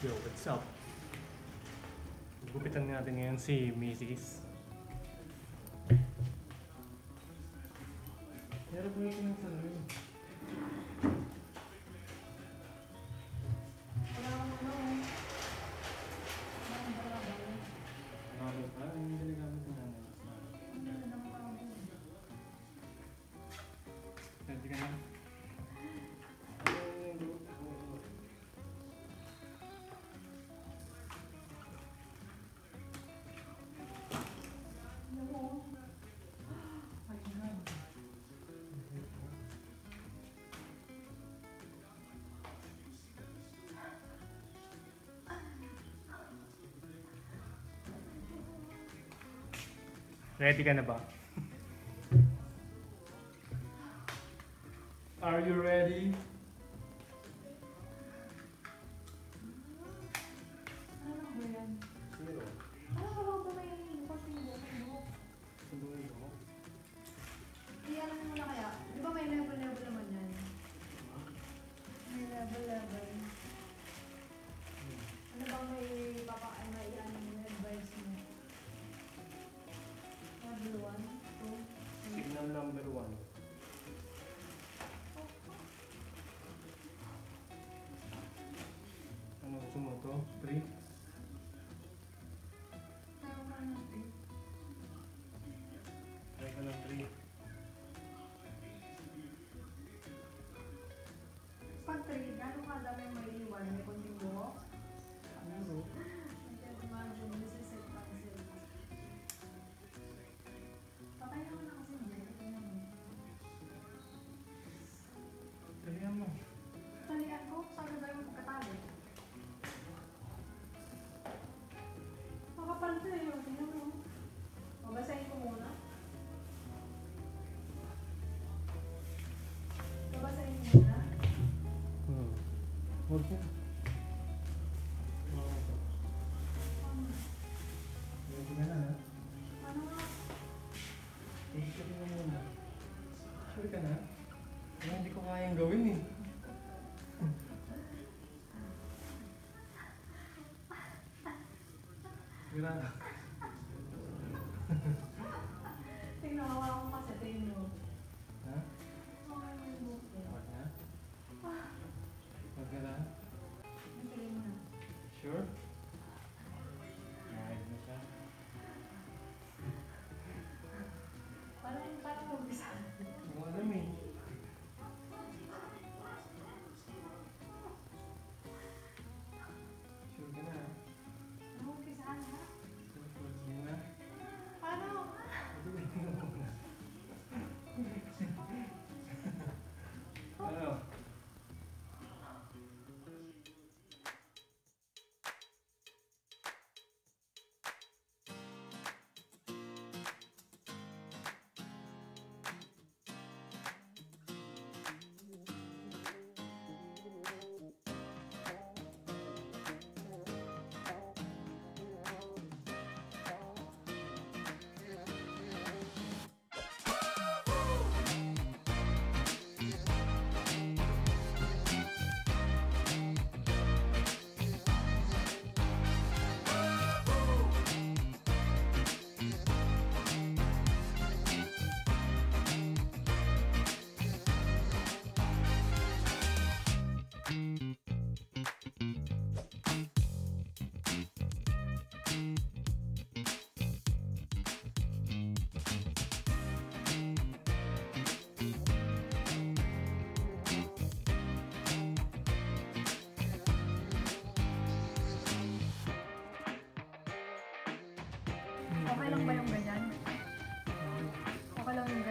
Yo, what's up? Gupitan natin ngayon si Mrs. Meron po yung ng salamin. Bago pa, yung ginagamit ng nanay. Pwede Ready ka na ba? Are you ready? Number one. Ano gusto mo to? Three? Three. Try ka ng three. Pag 3, gano'ng kadami may iwan? Mo muna. Sure ka na? Wala, hindi ko kayang gawin eh. Sigurado. Tingnan mo, wala Wow. Okay lang ba yung ganyan? Okay lang yung ganyan?